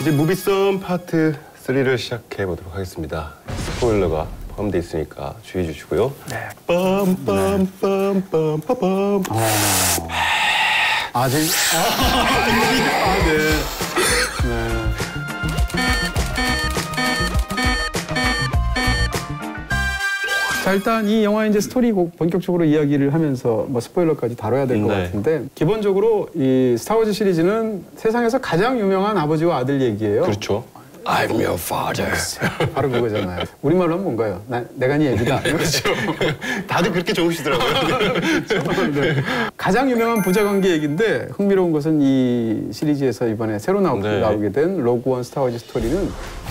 이제 무비썸 파트 3를 시작해 보도록 하겠습니다. 스포일러가 포함되어 있으니까 주의해 주시고요. 네. 빰빰빰빰빰빰. 아, 지금. 아, 네. 네. 자, 일단 이 영화의 이제 스토리 고- 본격적으로 이야기를 하면서 뭐 스포일러까지 다뤄야 될것 네. 같은데 기본적으로 이 스타워즈 시리즈는 세상에서 가장 유명한 아버지와 아들 얘기예요. 그렇죠. I'm your father. 바로 그거잖아요. 우리말로 하면 뭔가요? 나, 내가 네 얘기다. 그렇죠. 다들 그렇게 적으시더라고요. 네. 가장 유명한 부자 관계 얘기인데 흥미로운 것은 이 시리즈에서 이번에 새로 나오, 네. 나오게 된 로그원 스타워즈 스토리는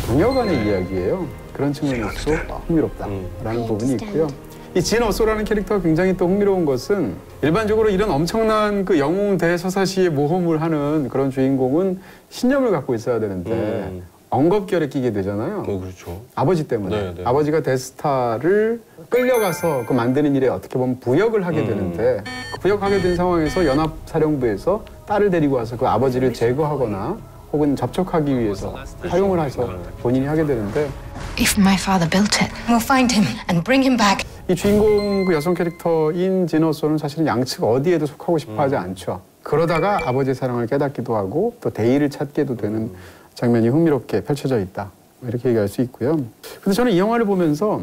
부녀 간의 이야기예요. 그런 측면에서 흥미롭다라는 부분이 있고요. 이 진 어소라는 캐릭터가 굉장히 또 흥미로운 것은 일반적으로 이런 엄청난 그 영웅 대서사시의 모험을 하는 그런 주인공은 신념을 갖고 있어야 되는데 음. 엉겁결에 끼게 되잖아요. 어, 그렇죠. 아버지 때문에 네, 네. 아버지가 데스타를 끌려가서 그 만드는 일에 어떻게 보면 부역을 하게 음. 되는데 그 부역하게 된 상황에서 연합 사령부에서 딸을 데리고 와서 그 아버지를 제거하거나 혹은 접촉하기 위해서 활용을 해서 본인이 하게 되는데 If my father built it, we'll find him and bring him back. 이 주인공 그 여성 캐릭터인 지너소는 사실은 양측 어디에도 속하고 싶어하지 않죠. 그러다가 아버지의 사랑을 깨닫기도 하고 또 대의를 찾게도 되는 장면이 흥미롭게 펼쳐져 있다. 뭐 이렇게 얘기할 수 있고요. 근데 저는 이 영화를 보면서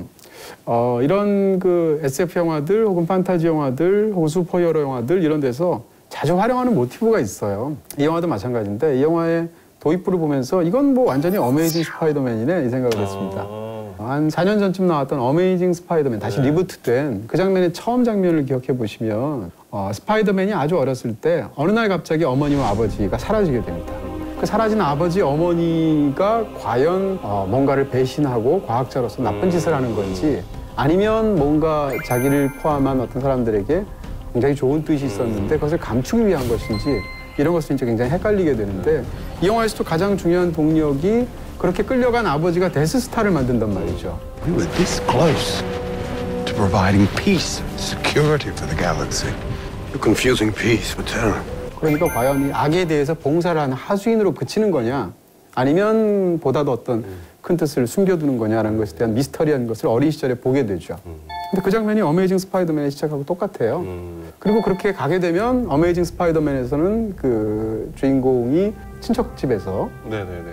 어, 이런 그 SF 영화들 혹은 판타지 영화들 혹은 슈퍼히어로 영화들 이런 데서 자주 활용하는 모티브가 있어요. 이 영화도 마찬가지인데 이 영화의 도입부를 보면서 이건 뭐 완전히 어메이징 스파이더맨이네 이 생각을 했습니다. 아, 한 4년 전쯤 나왔던 어메이징 스파이더맨 다시 네. 리부트된 그 장면의 처음 장면을 기억해 보시면 어, 스파이더맨이 아주 어렸을 때 어느 날 갑자기 어머니와 아버지가 사라지게 됩니다. 그 사라진 아버지 어머니가 과연 어, 뭔가를 배신하고 과학자로서 나쁜 짓을 하는 건지 아니면 뭔가 자기를 포함한 어떤 사람들에게 굉장히 좋은 뜻이 있었는데 그것을 감추기 위한 것인지 이런 것은 이제 굉장히 헷갈리게 되는데 이 영화에서도 가장 중요한 동력이 그렇게 끌려간 아버지가 데스스타를 만든단 말이죠. We were this close to providing peace security for the galaxy. You're confusing peace with terror. 그러니까 과연 이 악에 대해서 봉사를 하는 하수인으로 그치는 거냐 아니면 보다도 어떤 큰 뜻을 숨겨두는 거냐라는 것에 대한 미스터리한 것을 어린 시절에 보게 되죠. 근데 그 장면이 어메이징 스파이더맨의 시작하고 똑같아요. 음. 그리고 그렇게 가게 되면 어메이징 스파이더맨에서는 그 주인공이 친척 집에서.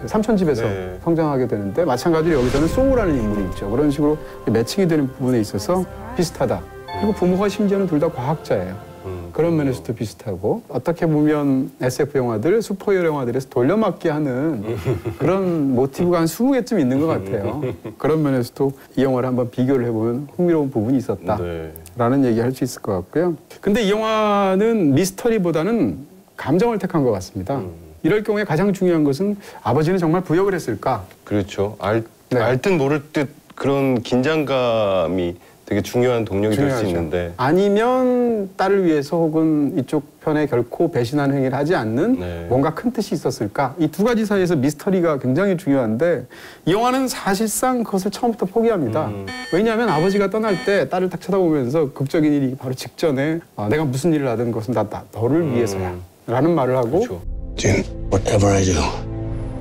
그 삼촌 집에서 네. 성장하게 되는데 마찬가지로 여기서는 소우라는 인물이 있죠. 그런 식으로 매칭이 되는 부분에 있어서 비슷하다. 그리고 부모가 심지어는 둘 다 과학자예요. 음, 그런 면에서도 비슷하고 어떻게 보면 SF 영화들, 슈퍼히어로 영화들에서 돌려막기 하는 그런 모티브가 한 20개쯤 있는 것 같아요. 그런 면에서도 이 영화를 한번 비교를 해보면 흥미로운 부분이 있었다. 네. 라는 얘기 할 수 있을 것 같고요. 근데 이 영화는 미스터리보다는 감정을 택한 것 같습니다. 음. 이럴 경우에 가장 중요한 것은 아버지는 정말 부역을 했을까? 그렇죠. 알, 네. 알듯 모를 듯 그런 긴장감이 되게 중요한 동력이 될 수. 있는데 아니면 딸을 위해서 혹은 이쪽 편에 결코 배신하는 행위를 하지 않는 네. 뭔가 큰 뜻이 있었을까? 이 두 가지 사이에서 미스터리가 굉장히 중요한데 이 영화는 사실상 그것을 처음부터 포기합니다. 음. 왜냐하면 아버지가 떠날 때 딸을 딱 쳐다보면서 극적인 일이 바로 직전에 아, 내가 무슨 일을 하든 그것은 다 나, 너를 위해서야 라는 말을 하고 음. 그렇죠. Jin, whatever I do,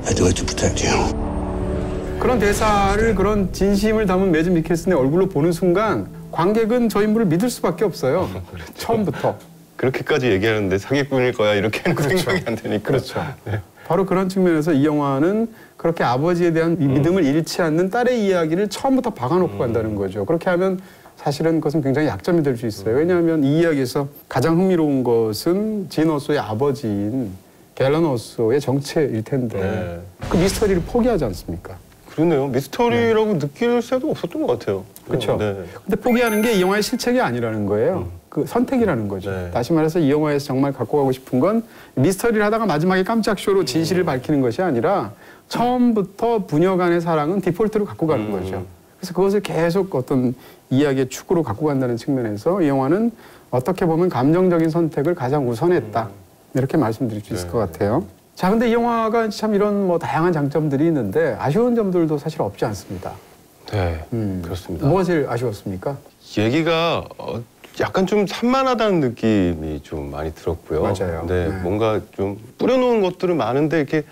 I do it to protect you. 그런 대사를 그런 진심을 담은 매즈 미켈슨의 얼굴로 보는 순간 관객은 저 인물을 믿을 수밖에 없어요. 처음부터. 그렇게까지 얘기하는데 사기꾼일 거야 이렇게는 생각이 안 되니까. 그렇죠. 바로 그런 측면에서 이 영화는 그렇게 아버지에 대한 이 믿음을 잃지 않는 딸의 이야기를 처음부터 박아놓고 간다는 거죠. 그렇게 하면 사실은 그것은 굉장히 약점이 될 수 있어요. 왜냐하면 이 이야기에서 가장 흥미로운 것은 진 어소의 아버지인 갤런 어소의 정체일 텐데 네. 그 미스터리를 포기하지 않습니까? 그러네요. 미스터리라고 느낄 새도 없었던 것 같아요. 그렇죠. 네. 근데 포기하는 게 이 영화의 실책이 아니라는 거예요. 그 선택이라는 거죠. 네. 다시 말해서 이 영화에서 정말 갖고 가고 싶은 건 미스터리를 하다가 마지막에 깜짝 쇼로 진실을 밝히는 것이 아니라 처음부터 부녀 간의 사랑은 디폴트로 갖고 가는 음. 거죠. 그래서 그것을 계속 어떤 이야기의 축으로 갖고 간다는 측면에서 이 영화는 어떻게 보면 감정적인 선택을 가장 우선했다. 이렇게 말씀드릴 수 있을 네. 것 같아요. 자, 근데 이 영화가 참 이런 뭐 다양한 장점들이 있는데 아쉬운 점들도 사실 없지 않습니다. 네, 음. 그렇습니다. 뭐가 제일 아쉬웠습니까? 얘기가 어, 약간 좀 산만하다는 느낌이 좀 많이 들었고요. 맞아요. 네, 네. 뭔가 좀 뿌려놓은 것들은 많은데 이렇게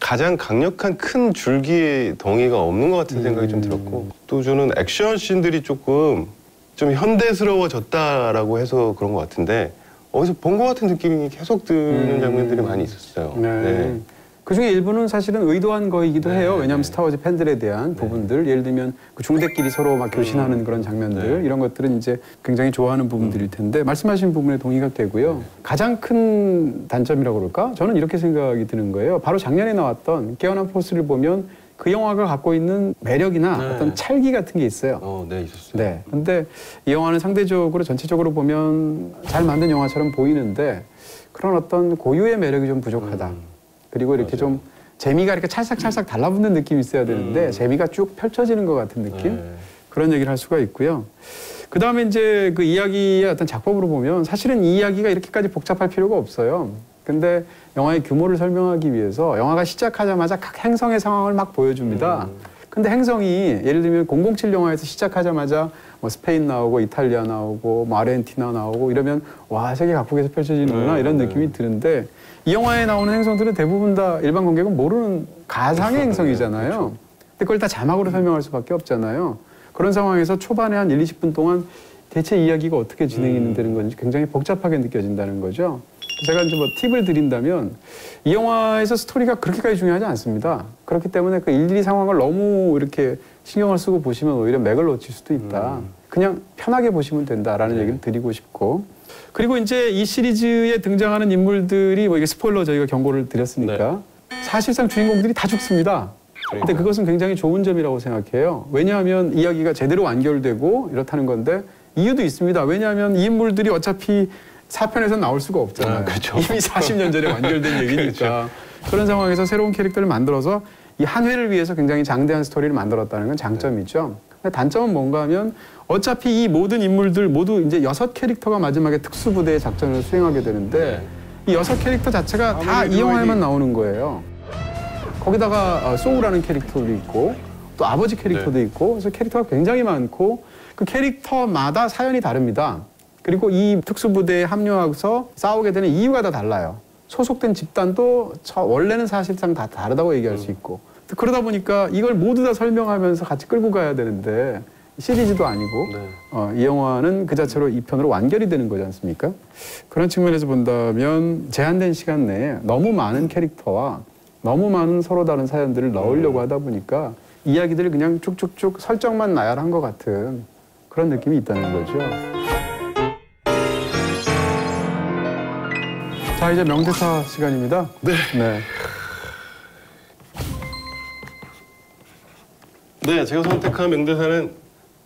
가장 강력한 큰 줄기의 덩이가 없는 것 같은 생각이 좀 들었고 또 저는 액션 씬들이 조금 좀 현대스러워졌다라고 해서 그런 것 같은데 어디서 본 것 같은 느낌이 계속 드는 장면들이 많이 있었어요. 네. 그 중에 일부는 사실은 의도한 거이기도 네, 해요. 왜냐하면 네. 스타워즈 팬들에 대한 부분들, 예를 들면 그 중대끼리 서로 막 교신하는 그런 장면들, 네. 이런 것들은 이제 굉장히 좋아하는 부분들일 텐데, 말씀하신 부분에 동의가 되고요. 가장 큰 단점이라고 그럴까? 저는 이렇게 생각이 드는 거예요. 바로 작년에 나왔던 깨어난 포스를 보면 그 영화가 갖고 있는 매력이나 네. 어떤 찰기 같은 게 있어요. 어, 네, 있었어요. 네. 근데 이 영화는 상대적으로 전체적으로 보면 잘 만든 영화처럼 보이는데 그런 어떤 고유의 매력이 좀 부족하다. 그리고 이렇게 좀 재미가 이렇게 찰싹찰싹 달라붙는 느낌이 있어야 되는데 재미가 쭉 펼쳐지는 것 같은 느낌? 네. 그런 얘기를 할 수가 있고요. 그 다음에 이제 그 이야기의 어떤 작법으로 보면 사실은 이 이야기가 이렇게까지 복잡할 필요가 없어요. 근데 영화의 규모를 설명하기 위해서 영화가 시작하자마자 각 행성의 상황을 막 보여줍니다. 근데 행성이 예를 들면 007 영화에서 시작하자마자 뭐 스페인 나오고 이탈리아 나오고 뭐 아르헨티나 나오고 이러면 와 세계 각국에서 펼쳐지는구나 네, 이런 네. 느낌이 드는데 이 영화에 나오는 행성들은 대부분 다 일반 관객은 모르는 가상의 행성이잖아요. 근데 그걸 다 자막으로 설명할 수밖에 없잖아요. 그런 상황에서 초반에 한 1, 20분 동안 대체 이야기가 어떻게 진행이 되는 건지 굉장히 복잡하게 느껴진다는 거죠. 제가 이제 뭐 팁을 드린다면 이 영화에서 스토리가 그렇게까지 중요하지 않습니다. 그렇기 때문에 그 일일이 상황을 너무 이렇게 신경을 쓰고 보시면 오히려 맥을 놓칠 수도 있다. 그냥 편하게 보시면 된다라는 얘기를 드리고 싶고. 그리고 이제 이 시리즈에 등장하는 인물들이 뭐 이게 스포일러 저희가 경고를 드렸으니까 사실상 주인공들이 다 죽습니다. 근데. 그것은 굉장히 좋은 점이라고 생각해요. 왜냐하면 이야기가 제대로 완결되고 이렇다는 건데 이유도 있습니다. 왜냐하면 이 인물들이 어차피 4편에서 나올 수가 없잖아요. 아, 그렇죠. 이미 40년 전에 완결된 얘기니까. 그런 상황에서 새로운 캐릭터를 만들어서 이 한 회를 위해서 굉장히 장대한 스토리를 만들었다는 건 장점이죠. 근데 단점은 뭔가 하면 어차피 이 모든 인물들 모두 이제 여섯 캐릭터가 마지막에 특수부대의 작전을 수행하게 되는데 이 여섯 캐릭터 자체가 다 이 영화에만 나오는 거예요. 거기다가 어, 소우라는 캐릭터도 있고 또 아버지 캐릭터도 네. 있고 그래서 캐릭터가 굉장히 많고 그 캐릭터마다 사연이 다릅니다. 그리고 이 특수부대에 합류해서 싸우게 되는 이유가 다 달라요. 소속된 집단도 저- 원래는 사실상 다 다르다고 얘기할 수 있고 그러다 보니까 이걸 모두 다 설명하면서 같이 끌고 가야 되는데 시리즈도 아니고 네. 어, 이 영화는 그 자체로 이편으로 완결이 되는 거지 않습니까? 그런 측면에서 본다면 제한된 시간 내에 너무 많은 캐릭터와 너무 많은 서로 다른 사연들을 넣으려고 하다 보니까 이야기들을 그냥 쭉쭉쭉 설정만 나열한 것 같은 그런 느낌이 있다는 거죠. 자 이제 명대사 시간입니다. 네. 네. 네, 제가 선택한 명대사는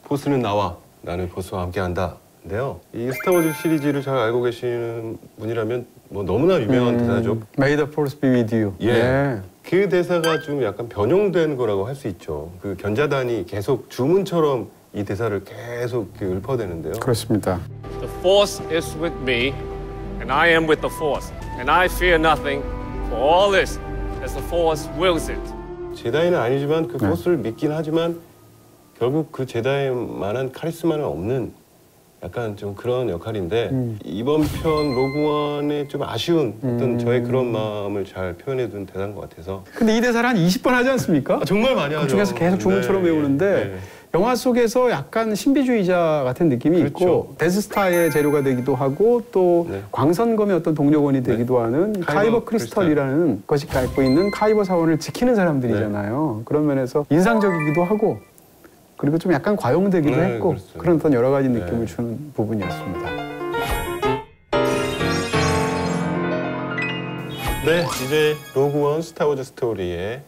보스는 나와, 나는 보스와 함께한다. 인데요. 이 스타워즈 시리즈를 잘 알고 계시는 분이라면 뭐 너무나 유명한 대사죠. May the force be with you. 예. 네. 그 대사가 좀 약간 변형된 거라고 할 수 있죠. 그 견자단이 계속 주문처럼 이 대사를 계속 그 읊어대는데요. 그렇습니다. The Force is with me, and I am with the Force. And I fear nothing, for all this, as the Force wills it. 제다이는 아니지만 그 네. 포스를 믿긴 하지만 결국 그 제다이만한 카리스마는 없는 약간 좀 그런 역할인데 음. 이번 편 로그원의 좀 아쉬운 어떤 저의 그런 마음을 잘 표현해 둔 대사인 것 같아서 근데 이 대사를 한 20번 하지 않습니까? 아, 정말 많이 하죠. 그 중에서 계속 주문처럼 네, 외우는데 네. 영화 속에서 약간 신비주의자 같은 느낌이 그렇죠. 있고 데스스타의 재료가 되기도 하고 또 네. 광선검의 어떤 동력원이 되기도 하는 카이버 크리스털이라는 것이 갖고 있는 카이버 사원을 지키는 사람들이잖아요. 그런 면에서 인상적이기도 하고 그리고 좀 약간 과용되기도 네, 했고 그렇습니다. 그런 어떤 여러 가지 네. 느낌을 주는 부분이었습니다. 네, 이제 로그원 스타워즈 스토리의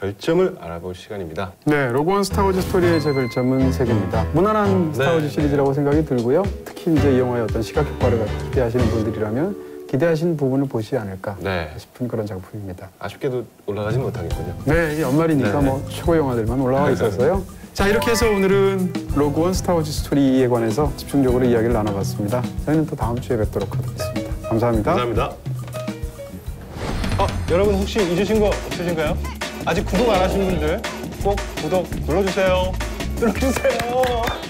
별점을 알아볼 시간입니다. 네, 로그원 스타워즈 스토리의 제 별점은 세개입니다 무난한 스타워즈 네. 시리즈라고 생각이 들고요. 특히 이제 이 영화의 어떤 시각 효과를 기대하시는 분들이라면 기대하시는 부분을 보시지 않을까 네, 싶은 그런 작품입니다. 아쉽게도 올라가지 못하겠군요. 네, 연말이니까 네. 뭐 최고 영화들만 올라와 있어서요. 자, 이렇게 해서 오늘은 로그원 스타워즈 스토리에 관해서 집중적으로 이야기를 나눠봤습니다. 저희는 또 다음 주에 뵙도록 하겠습니다. 감사합니다. 감사합니다. 어, 여러분 혹시 잊으신 거 없으신가요? 아직 구독 안 하신 분들 꼭 구독 눌러주세요. 눌러주세요.